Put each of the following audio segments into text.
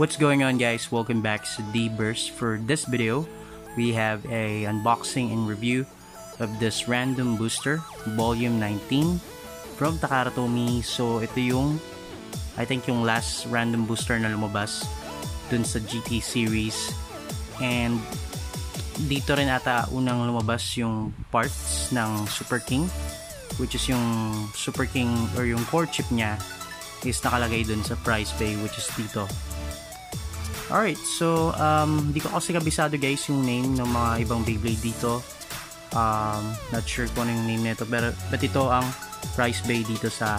What's going on guys? Welcome back to D-Burst. For this video, we have a unboxing and review of this random booster, volume 19 from Takaratomi. So ito yung I think yung last random booster na lumabas dun sa GT series and dito rin ata unang lumabas yung parts ng Super King which is yung Super King or yung core chip niya is nakalagay dun sa price pay which is dito Alright, so um, di ko kasi kabisado guys yung name ng mga ibang Beyblade dito. Um, not sure kung ano yung name nito pero but ito ang price bay dito sa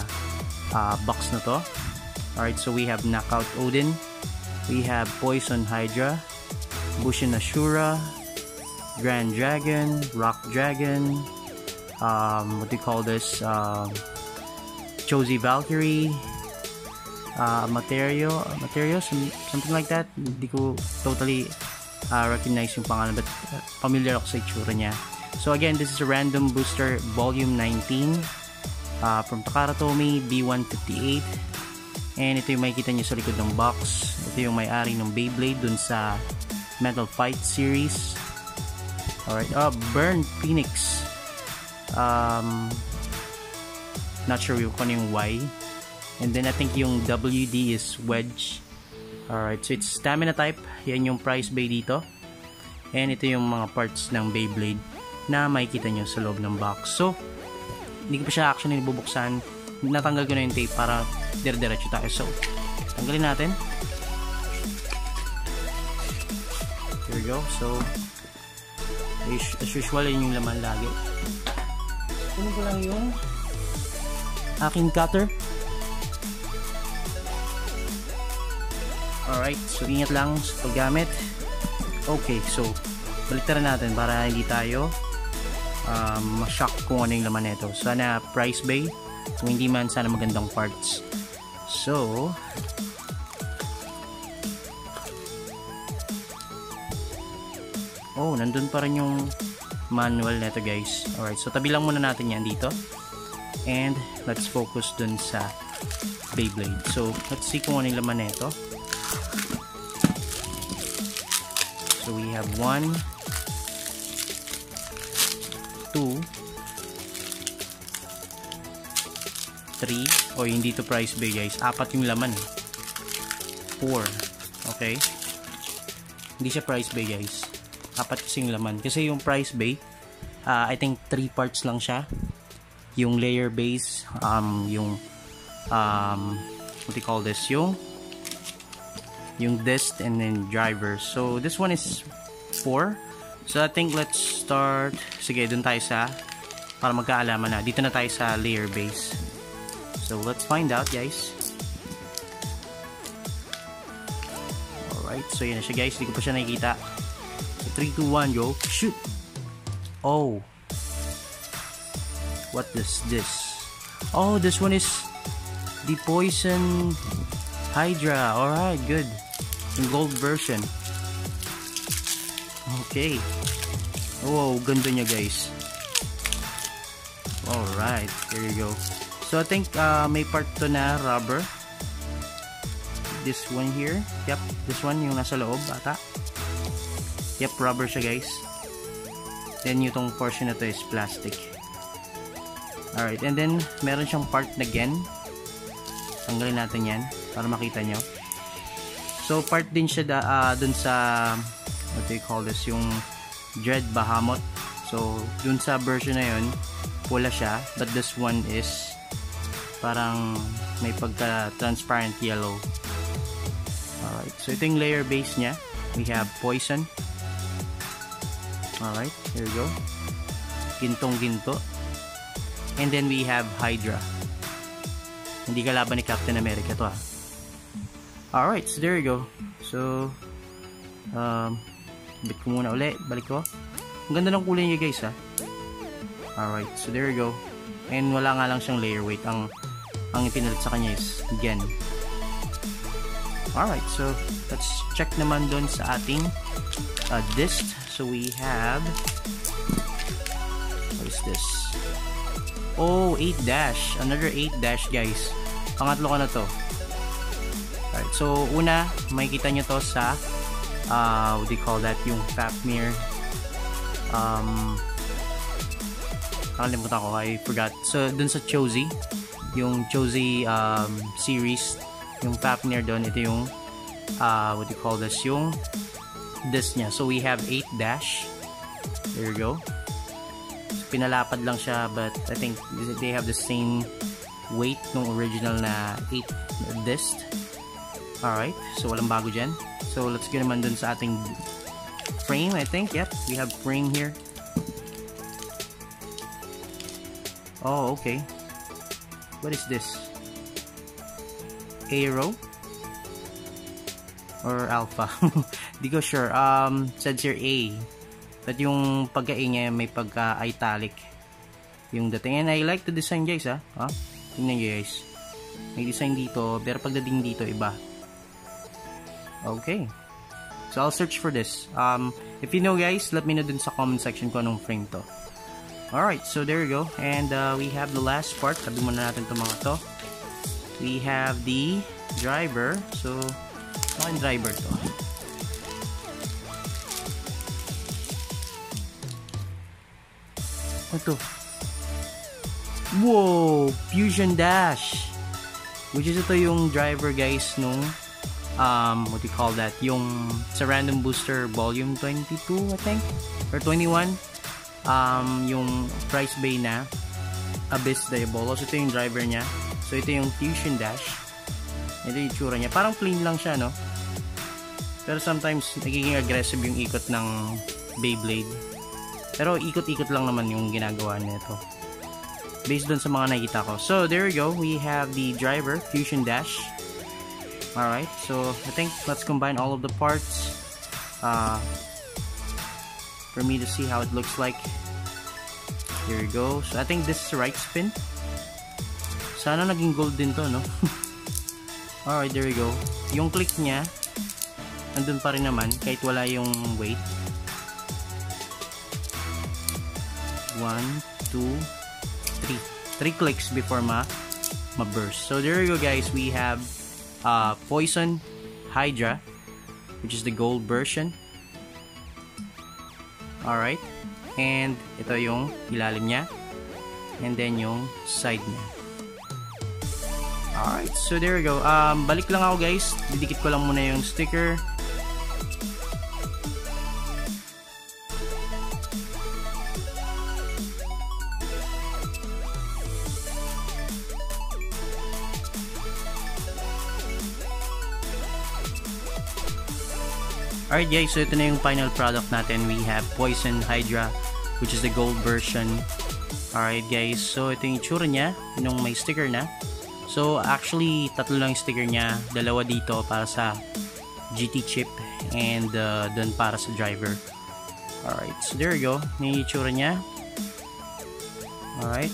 uh, box na to. Alright, so we have Knockout Odin, we have Poison Hydra, Bushin Ashura, Grand Dragon, Rock Dragon, um, what do you call this? Um, Josie Valkyrie, uh, Materio, Materio, something like that. Hindi ko totally uh, recognize yung pangalan but uh, familiar ako sa itsura niya. So again, this is a random booster volume 19 uh, from Takara Tomy B158 and ito yung makikita niyo sa likod ng box. Ito yung may-ari ng Beyblade dun sa Metal Fight series. Alright, uh, Burn Phoenix. Um, not sure kung ano yung Y And then I think yung WD is wedge. Alright, so it's stamina type. Yan yung price bay dito. And ito yung mga parts ng Beyblade na makikita nyo sa loob ng box. So, hindi ko pa siya actually nabubuksan. Natanggal ko na yung tape para dire-diretso tayo. So, tanggalin natin. Here we go. So, as usual, yun yung laman lagi. Kunin ko lang yung aking cutter. Alright, so ingat lang sa paggamit. Okay, so baliktaran natin para hindi tayo um, ma-shock kung ano yung laman nito. Sana price bay. Kung hindi man, sana magandang parts. So, oh, nandun pa rin yung manual nito guys. Alright, so tabi lang muna natin yan dito. And let's focus dun sa Beyblade. So, let's see kung ano yung laman nito. Have one, two, three, o oh, hindi to price bay guys, apat yung laman. Four, okay? Hindi siya price bay guys. Apat kasi laman. Kasi yung price bay, uh, I think three parts lang siya. Yung layer base, um, yung um, what do you call this? Yung yung disc and then driver. So this one is 4. So I think let's start, sige dun tayo sa, para magkaalaman na, dito na tayo sa layer base. So let's find out guys. Alright, so yan na siya guys, hindi ko pa siya nakikita. So 3, 2, 1, go, shoot! Oh! What is this? Oh, this one is the poison Hydra. Alright, good. Yung gold version. Okay. Wow, ganda niya guys. Alright, there you go. So I think uh, may part to na rubber. This one here. Yep, this one yung nasa loob ata. Yep, rubber siya guys. Then yung portion na to is plastic. Alright, and then meron siyang part na again. Tanggalin natin yan para makita nyo. So part din siya da, uh, dun sa what you call this yung Dread Bahamut. So dun sa version na yun pula siya but this one is parang may pagka transparent yellow. Alright, so ito yung layer base niya. We have Poison. Alright, here we go. Gintong ginto. And then we have Hydra. Hindi kalaban ni Captain America to ah. Alright, so there you go. So, um, balik ko muna uli. Balik ko. Ang ganda ng kulay niya guys ha. Alright, so there you go. And wala nga lang siyang layer weight. Ang, ang ipinalit sa kanya is Gen. Alright, so let's check naman doon sa ating uh, disc. So we have what is this? Oh, 8 dash. Another 8 dash, guys. Pangatlo ko na to. Alright, so una, makikita nyo to sa uh, what do you call that? Yung Fafnir um, nakalimutan ko, I forgot. So, dun sa Chozy, yung Chozy um, series, yung Fafnir doon, ito yung uh, what do you call this? Yung this niya. So, we have 8 dash. There you go. So, pinalapad lang siya, but I think they have the same weight nung original na 8 disc. Alright, so walang bago dyan. So let's go naman dun sa ating frame, I think. Yep, we have frame here. Oh, okay. What is this? Aero? Or alpha? Di ko sure. Um, said here A. But yung pagka-A niya may pagka-italic. Yung dating. And I like the design guys ha. Ah. Tingnan nyo guys. May design dito. Pero pagdating dito iba. Okay. So, I'll search for this. Um, if you know guys, let me know dun sa comment section ko anong frame to. Alright, so there you go. And uh, we have the last part. Sabi muna natin itong mga to. We have the driver. So, ano driver to? Ito. Whoa! Fusion Dash! Which is ito yung driver guys nung um, what do you call that? Yung sa Random Booster Volume 22, I think, or 21. Um, yung Price Bay na Abyss Diabolos. Ito yung driver niya. So, ito yung Fusion Dash. Ito yung tsura niya. Parang plain lang siya, no? Pero sometimes, nagiging aggressive yung ikot ng Beyblade. Pero ikot-ikot lang naman yung ginagawa nito. Based dun sa mga nakita ko. So, there we go. We have the driver, Fusion Dash. Alright, so I think let's combine all of the parts uh, for me to see how it looks like. Here we go. So I think this is the right spin. Sana naging gold din to, no? Alright, there we go. Yung click niya, andun pa rin naman kahit wala yung weight. 1, 2, 3. 3 clicks before ma ma-burst. So there you go guys, we have uh, Poison Hydra, which is the gold version. Alright. And ito yung ilalim niya. And then yung side niya. Alright, so there we go. Um, balik lang ako guys. Didikit ko lang muna yung sticker. Alright guys, so ito na yung final product natin. We have Poison Hydra, which is the gold version. Alright guys, so ito yung itsura niya, yung may sticker na. So actually, tatlo lang sticker niya. Dalawa dito para sa GT chip and uh, dun para sa driver. Alright, so there you go. Yung itsura niya. Alright.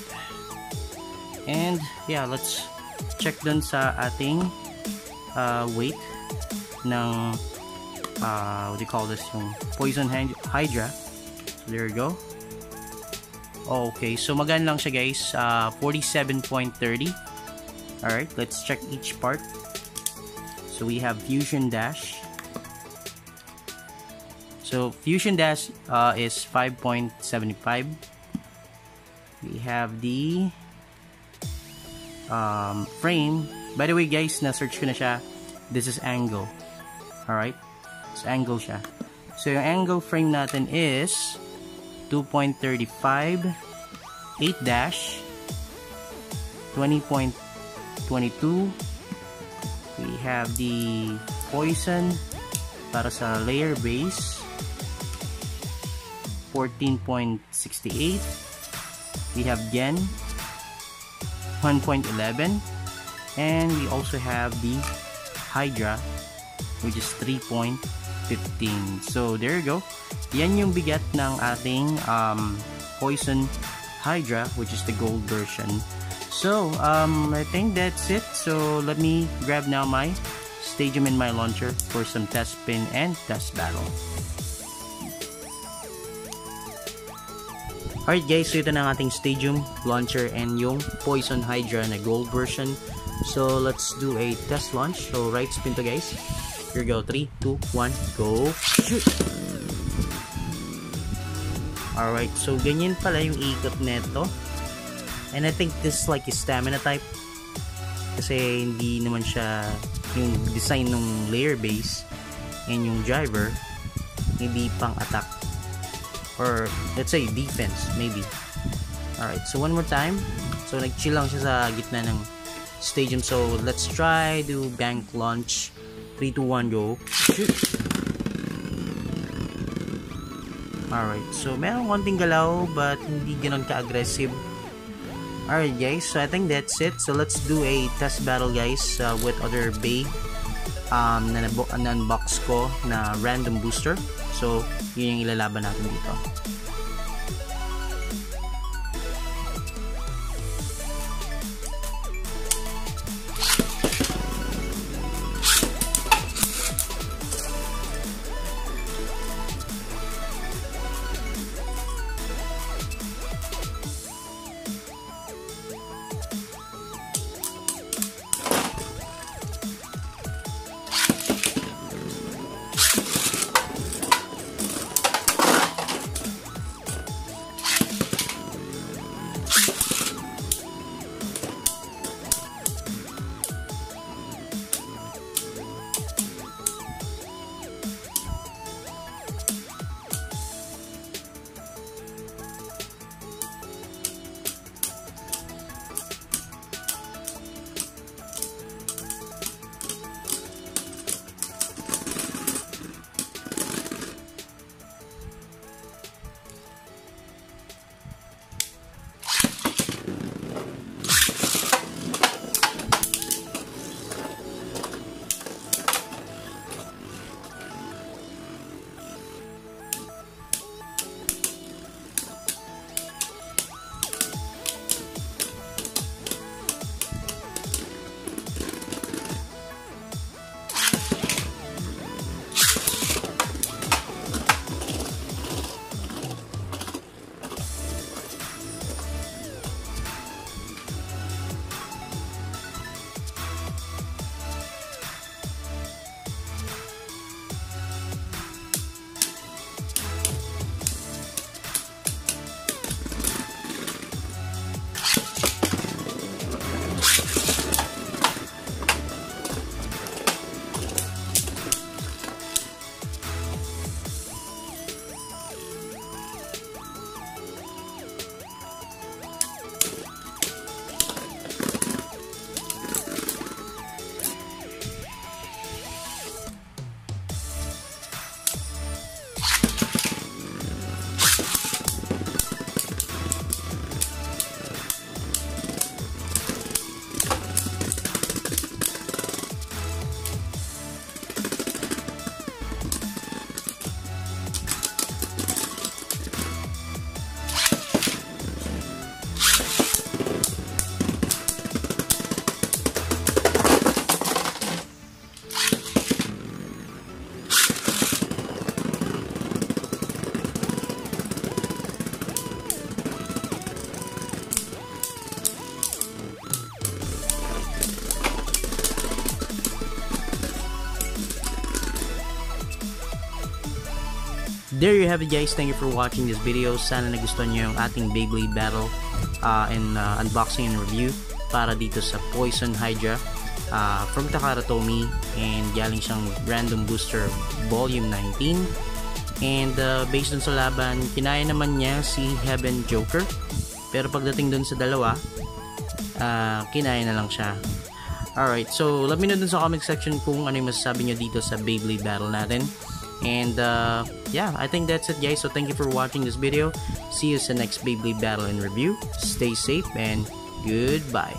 And yeah, let's check dun sa ating uh, weight ng uh, what do you call this yung poison hydra. So there you go. Okay so magan lang siya guys. Uh, 47.30 alright let's check each part. So we have fusion dash. So fusion dash uh, is 5.75 we have the um, frame. By the way guys na search ko na siya. This is angle. Alright So, angle siya. So, yung angle frame natin is 2.35 8 dash 20.22 we have the poison para sa layer base 14.68 we have gen 1.11 and we also have the hydra which is 3.15. So, there you go. Yan yung bigat ng ating um, Poison Hydra, which is the gold version. So, um, I think that's it. So, let me grab now my Stadium in my launcher for some test spin and test battle. Alright guys, so ito na ang ating Stadium launcher and yung Poison Hydra na gold version. So let's do a test launch. So right spin to guys. Here we go. 3, 2, 1, go. Shoot! Alright, so ganyan pala yung ikot neto. And I think this is like a stamina type. Kasi hindi naman siya yung design ng layer base and yung driver hindi pang attack or let's say defense maybe alright so one more time so nag chill lang siya sa gitna ng stadium so let's try to bank launch 3 2 1 go shoot alright so meron konting galaw but hindi ganon ka-aggressive alright guys so I think that's it so let's do a test battle guys uh, with other bay um, na unbox ko na random booster. So, yun yung ilalaban natin dito. There you have it guys. Thank you for watching this video. Sana nagustuhan nyo yung ating Beyblade battle uh, and uh, unboxing and review para dito sa Poison Hydra uh, from Takara Tomy and galing siyang random booster volume 19 and uh, based dun sa laban kinaya naman niya si Heaven Joker. Pero pagdating dun sa dalawa uh, kinaya na lang siya. Alright, so let me know dun sa comment section kung ano yung masasabi nyo dito sa Beyblade battle natin. And uh, yeah, I think that's it guys. So thank you for watching this video. See you in the next Beyblade battle and review. Stay safe and goodbye.